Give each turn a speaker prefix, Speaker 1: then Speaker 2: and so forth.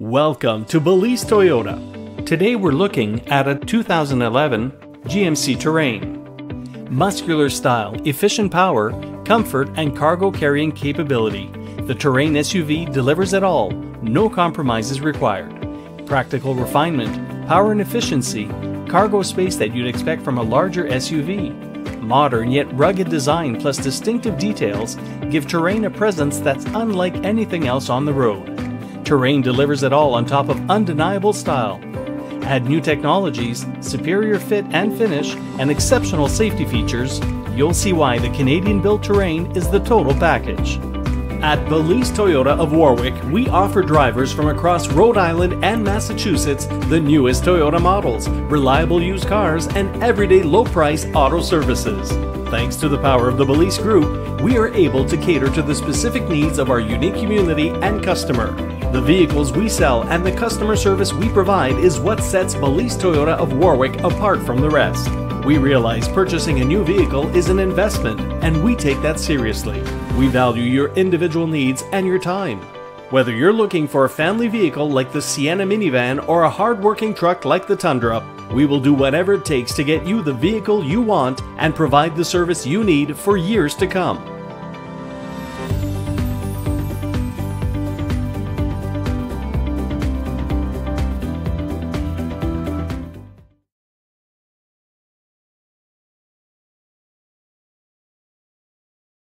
Speaker 1: Welcome to Balise Toyota. Today we're looking at a 2011 GMC Terrain. Muscular style, efficient power, comfort, and cargo carrying capability. The Terrain SUV delivers it all, no compromises required. Practical refinement, power and efficiency, cargo space that you'd expect from a larger SUV. Modern yet rugged design plus distinctive details give Terrain a presence that's unlike anything else on the road. Terrain delivers it all on top of undeniable style. Add new technologies, superior fit and finish, and exceptional safety features, you'll see why the Canadian built Terrain is the total package. At Balise Toyota of Warwick, we offer drivers from across Rhode Island and Massachusetts the newest Toyota models, reliable used cars, and everyday low price auto services. Thanks to the power of the Balise Group, we are able to cater to the specific needs of our unique community and customer. The vehicles we sell and the customer service we provide is what sets Balise Toyota of Warwick apart from the rest. We realize purchasing a new vehicle is an investment, and we take that seriously. We value your individual needs and your time. Whether you're looking for a family vehicle like the Sienna minivan or a hard-working truck like the Tundra, we will do whatever it takes to get you the vehicle you want and provide the service you need for years to come.